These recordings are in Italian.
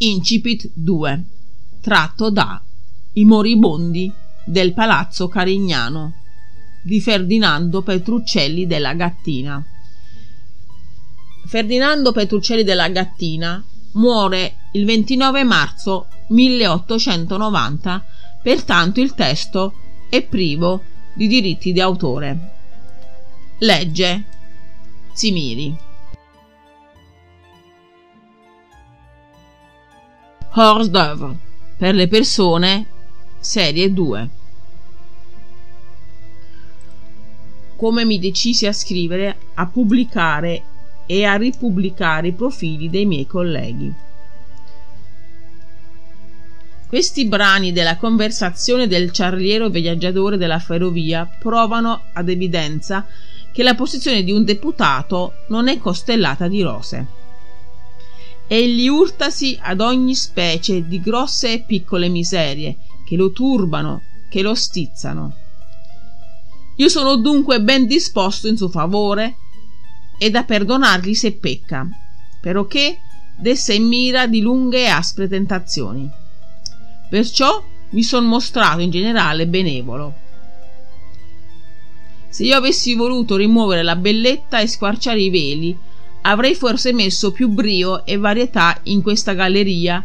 Incipit 2 tratto da I moribondi del Palazzo Carignano di Ferdinando Petruccelli della Gattina. Ferdinando Petruccelli della Gattina muore il 29 marzo 1890, pertanto il testo è privo di diritti di autore. Legge Zimiri. Hors d'oeuvre per le persone serie 2. Come mi decisi a scrivere, a pubblicare e a ripubblicare i profili dei miei colleghi. Questi brani della conversazione del ciarliero viaggiatore della ferrovia provano ad evidenza che la posizione di un deputato non è costellata di rose. Egli urtasi ad ogni specie di grosse e piccole miserie che lo turbano, che lo stizzano. Io sono dunque ben disposto in suo favore e da perdonargli se pecca, perché desse in mira di lunghe e aspre tentazioni. Perciò mi son mostrato in generale benevolo. Se io avessi voluto rimuovere la belletta e squarciare i veli, avrei forse messo più brio e varietà in questa galleria,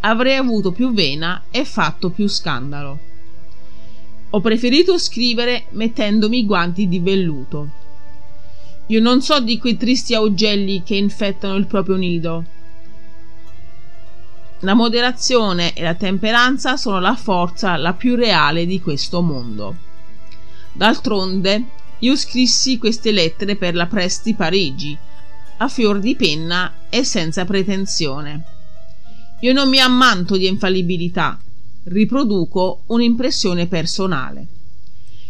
avrei avuto più vena e fatto più scandalo. Ho preferito scrivere mettendomi i guanti di velluto io non so di quei tristi augelli che infettano il proprio nido. La moderazione e la temperanza sono la forza la più reale di questo mondo. D'altronde, io scrissi queste lettere per la Presti Parigi, a fior di penna e senza pretensione. Io non mi ammanto di infallibilità, riproduco un'impressione personale.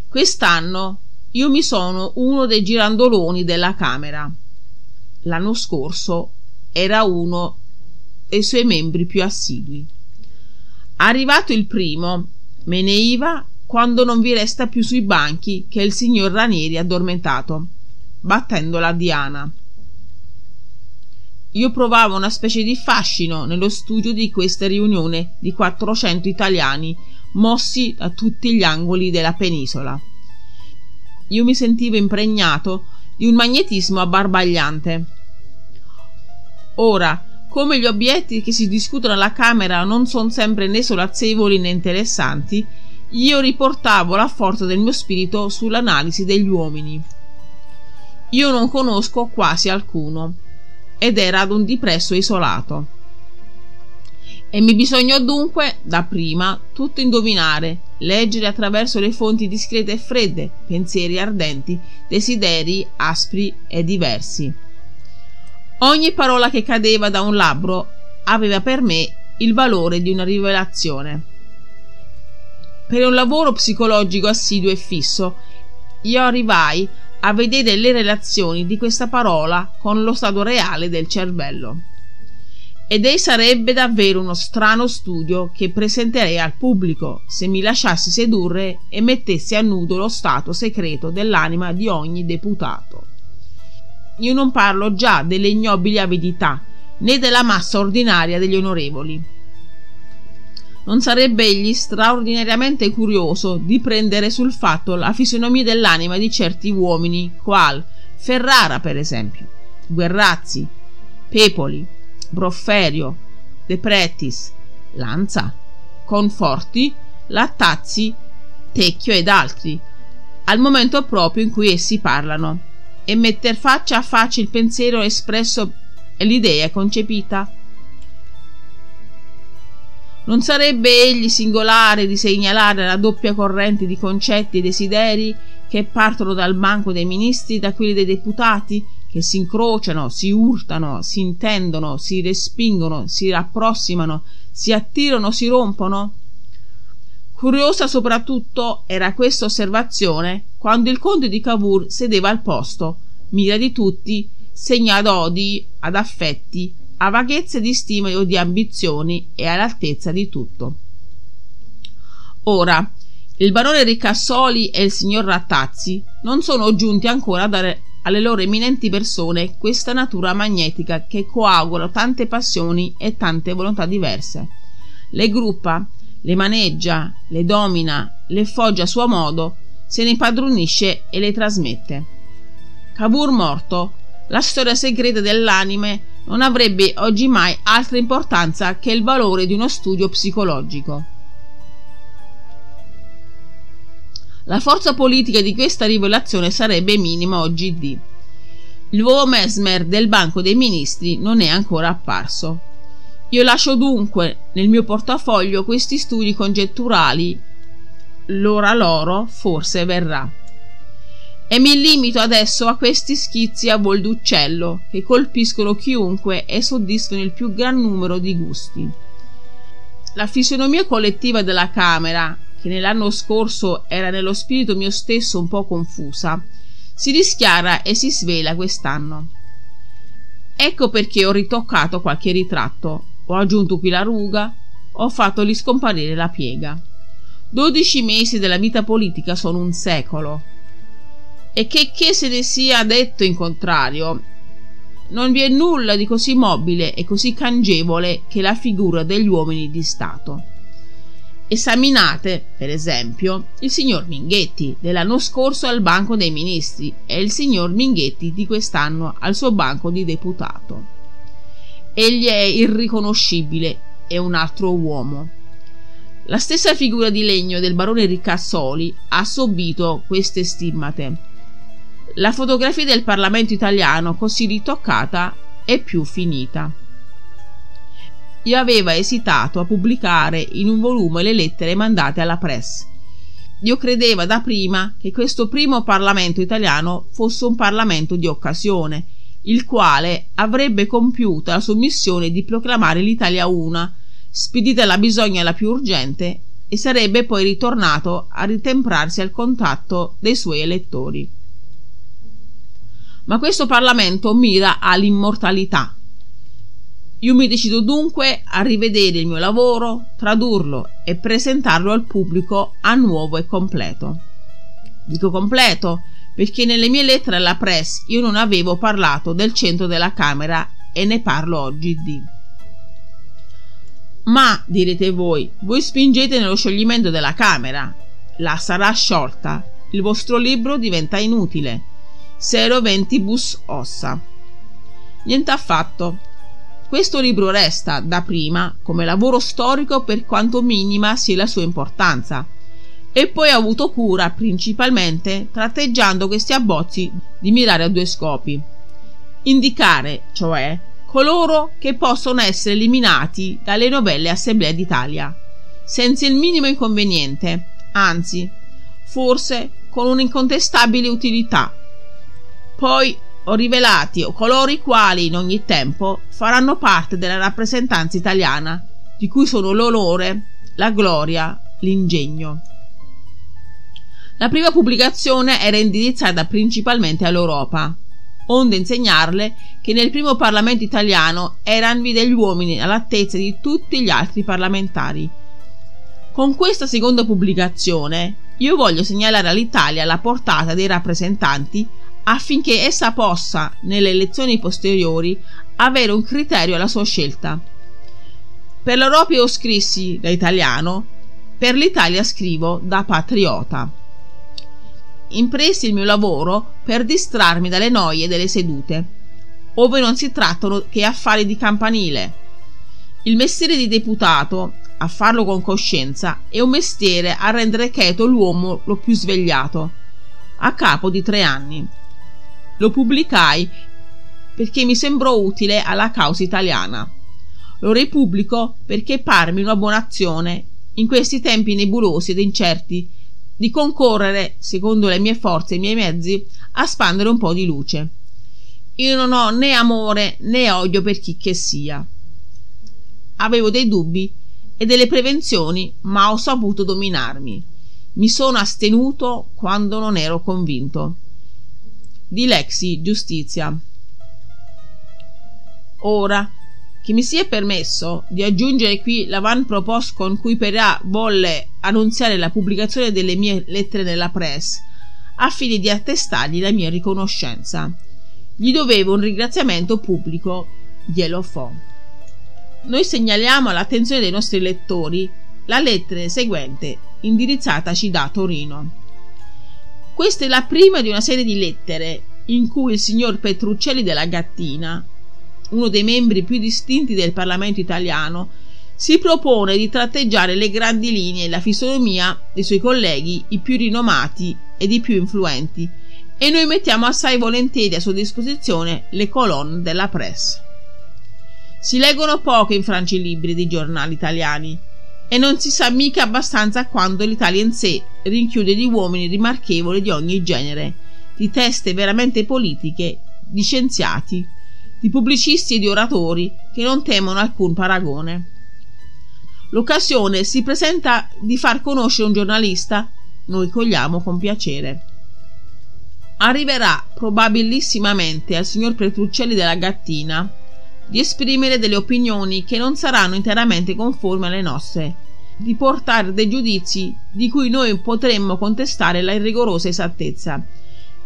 Quest'anno io mi sono uno dei girandoloni della Camera. L'anno scorso era uno dei suoi membri più assidui. Arrivato il primo, me ne iva quando non vi resta più sui banchi che il signor Ranieri addormentato, battendo la diana. Io provavo una specie di fascino nello studio di questa riunione di quattrocento italiani mossi da tutti gli angoli della penisola io mi sentivo impregnato di un magnetismo abbarbagliante. Ora, come gli obietti che si discutono alla Camera non sono sempre né solazzevoli né interessanti, io riportavo la forza del mio spirito sull'analisi degli uomini. Io non conosco quasi alcuno, ed era ad un dipresso isolato. E mi bisognò dunque, da prima, tutto indovinare, leggere attraverso le fonti discrete e fredde, pensieri ardenti, desideri aspri e diversi. Ogni parola che cadeva da un labbro aveva per me il valore di una rivelazione. Per un lavoro psicologico assiduo e fisso, io arrivai a vedere le relazioni di questa parola con lo stato reale del cervello ed ei sarebbe davvero uno strano studio che presenterei al pubblico se mi lasciassi sedurre e mettessi a nudo lo stato segreto dell'anima di ogni deputato. Io non parlo già delle ignobili avidità né della massa ordinaria degli onorevoli. Non sarebbe egli straordinariamente curioso di prendere sul fatto la fisionomia dell'anima di certi uomini, qual Ferrara, per esempio, Guerrazzi, Pepoli, Brofferio, De Pretis, Lanza, Conforti, Lattazzi, Tecchio ed altri, al momento proprio in cui essi parlano, e metter faccia a faccia il pensiero espresso e l'idea concepita. Non sarebbe egli singolare di segnalare la doppia corrente di concetti e desideri che partono dal banco dei ministri da quelli dei deputati che si incrociano, si urtano, si intendono, si respingono, si rapprossimano, si attirano, si rompono? Curiosa soprattutto era questa osservazione quando il conte di Cavour sedeva al posto, mira di tutti, segna ad odi, ad affetti, a vaghezze di stima o di ambizioni e all'altezza di tutto. Ora, il barone Ricassoli e il signor Rattazzi non sono giunti ancora da alle loro eminenti persone questa natura magnetica che coagula tante passioni e tante volontà diverse. Le gruppa, le maneggia, le domina, le foggia a suo modo, se ne impadronisce e le trasmette. Cavour morto, la storia segreta dell'anime non avrebbe oggi mai altra importanza che il valore di uno studio psicologico. La forza politica di questa rivelazione sarebbe minima oggi di. Il nuovo Mesmer del Banco dei Ministri non è ancora apparso. Io lascio dunque nel mio portafoglio questi studi congetturali. L'ora loro forse verrà. E mi limito adesso a questi schizzi a vol d'uccello che colpiscono chiunque e soddisfano il più gran numero di gusti. La fisionomia collettiva della Camera che nell'anno scorso era nello spirito mio stesso un po' confusa, si rischiara e si svela quest'anno. Ecco perché ho ritoccato qualche ritratto, ho aggiunto qui la ruga, ho fatto riscomparire la piega. Dodici mesi della vita politica sono un secolo. E che, che se ne sia detto in contrario, non vi è nulla di così mobile e così cangevole che la figura degli uomini di Stato. Esaminate, per esempio, il signor Minghetti dell'anno scorso al banco dei ministri e il signor Minghetti di quest'anno al suo banco di deputato. Egli è irriconoscibile, è un altro uomo. La stessa figura di legno del barone Riccazzoli ha subito queste stimmate. La fotografia del Parlamento italiano così ritoccata è più finita io aveva esitato a pubblicare in un volume le lettere mandate alla press. Io credeva da prima che questo primo Parlamento italiano fosse un Parlamento di occasione, il quale avrebbe compiuto la sua missione di proclamare l'Italia una, spedita la bisogna la più urgente, e sarebbe poi ritornato a ritemprarsi al contatto dei suoi elettori. Ma questo Parlamento mira all'immortalità io mi decido dunque a rivedere il mio lavoro, tradurlo e presentarlo al pubblico a nuovo e completo. Dico completo perché nelle mie lettere alla press io non avevo parlato del centro della Camera e ne parlo oggi di. Ma, direte voi, voi spingete nello scioglimento della Camera. La sarà sciolta. Il vostro libro diventa inutile. Sero ventibus ossa. Niente affatto questo libro resta, da prima, come lavoro storico per quanto minima sia la sua importanza, e poi ho avuto cura, principalmente tratteggiando questi abbozzi, di mirare a due scopi. Indicare, cioè, coloro che possono essere eliminati dalle novelle Assemblea d'Italia, senza il minimo inconveniente, anzi, forse con un'incontestabile utilità. Poi o rivelati coloro i quali in ogni tempo faranno parte della rappresentanza italiana, di cui sono l'onore, la gloria, l'ingegno. La prima pubblicazione era indirizzata principalmente all'Europa, onde insegnarle che nel primo Parlamento italiano erano degli uomini all'altezza di tutti gli altri parlamentari. Con questa seconda pubblicazione io voglio segnalare all'Italia la portata dei rappresentanti affinché essa possa, nelle elezioni posteriori, avere un criterio alla sua scelta. Per l'Europa io scrissi da italiano, per l'Italia scrivo da patriota. Impresi il mio lavoro per distrarmi dalle noie delle sedute, ove non si trattano che affari di campanile. Il mestiere di deputato, a farlo con coscienza, è un mestiere a rendere cheto l'uomo lo più svegliato, a capo di tre anni lo pubblicai perché mi sembrò utile alla causa italiana. Lo repubblico perché parmi una buona azione, in questi tempi nebulosi ed incerti, di concorrere, secondo le mie forze e i miei mezzi, a spandere un po' di luce. Io non ho né amore né odio per chi che sia. Avevo dei dubbi e delle prevenzioni, ma ho saputo dominarmi. Mi sono astenuto quando non ero convinto di Lexi Giustizia. Ora che mi sia permesso di aggiungere qui l'avant-propos con cui Perà volle annunziare la pubblicazione delle mie lettere nella press, a fine di attestargli la mia riconoscenza. Gli dovevo un ringraziamento pubblico, glielo fo. Noi segnaliamo all'attenzione dei nostri lettori la lettera seguente, indirizzataci da Torino. Questa è la prima di una serie di lettere in cui il signor Petruccelli della Gattina, uno dei membri più distinti del Parlamento italiano, si propone di tratteggiare le grandi linee e la fisonomia dei suoi colleghi, i più rinomati ed i più influenti, e noi mettiamo assai volentieri a sua disposizione le colonne della press. Si leggono poco in Francia i libri dei giornali italiani e non si sa mica abbastanza quando l'Italia in sé rinchiude di uomini rimarchevoli di ogni genere, di teste veramente politiche, di scienziati, di pubblicisti e di oratori che non temono alcun paragone. L'occasione si presenta di far conoscere un giornalista, noi cogliamo con piacere. Arriverà probabilissimamente al signor Petruccelli della Gattina di esprimere delle opinioni che non saranno interamente conformi alle nostre, di portare dei giudizi di cui noi potremmo contestare la rigorosa esattezza,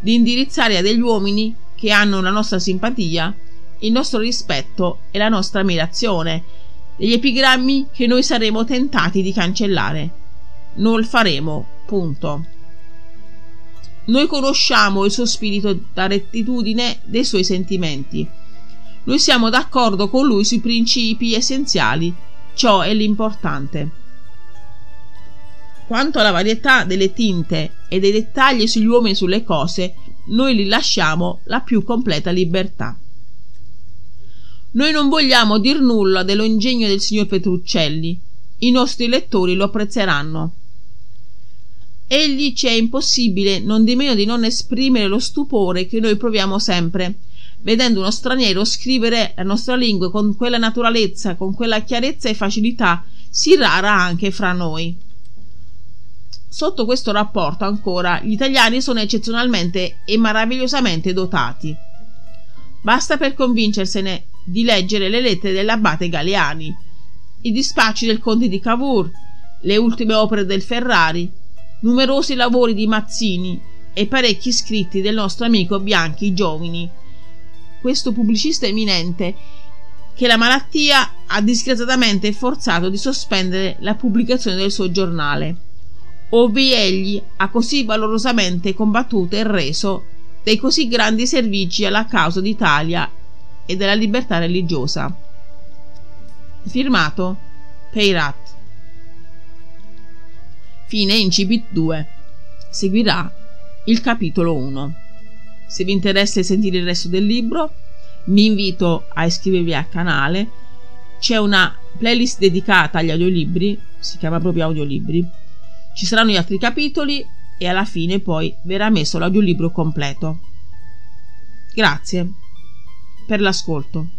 di indirizzare a degli uomini che hanno la nostra simpatia, il nostro rispetto e la nostra ammirazione, degli epigrammi che noi saremo tentati di cancellare. Non lo faremo, punto. Noi conosciamo il suo spirito da rettitudine dei suoi sentimenti. Noi siamo d'accordo con lui sui principi essenziali, ciò è l'importante. Quanto alla varietà delle tinte e dei dettagli sugli uomini e sulle cose, noi li lasciamo la più completa libertà. Noi non vogliamo dir nulla dello ingegno del signor Petruccelli. I nostri lettori lo apprezzeranno. Egli ci è impossibile non di meno di non esprimere lo stupore che noi proviamo sempre, vedendo uno straniero scrivere la nostra lingua con quella naturalezza, con quella chiarezza e facilità sì rara anche fra noi. Sotto questo rapporto ancora gli italiani sono eccezionalmente e meravigliosamente dotati. Basta per convincersene di leggere le lettere dell'abate Galeani, i dispacci del conte di Cavour, le ultime opere del Ferrari, numerosi lavori di Mazzini e parecchi scritti del nostro amico Bianchi Giovini, questo pubblicista eminente che la malattia ha disgraziatamente forzato di sospendere la pubblicazione del suo giornale, ove egli ha così valorosamente combattuto e reso dei così grandi servigi alla causa d'Italia e della libertà religiosa. Firmato Peirat. Fine Incipit 2. Seguirà il capitolo 1. Se vi interessa sentire il resto del libro, vi invito a iscrivervi al canale. C'è una playlist dedicata agli audiolibri, si chiama proprio audiolibri. Ci saranno gli altri capitoli e alla fine poi verrà messo l'audiolibro completo. Grazie per l'ascolto.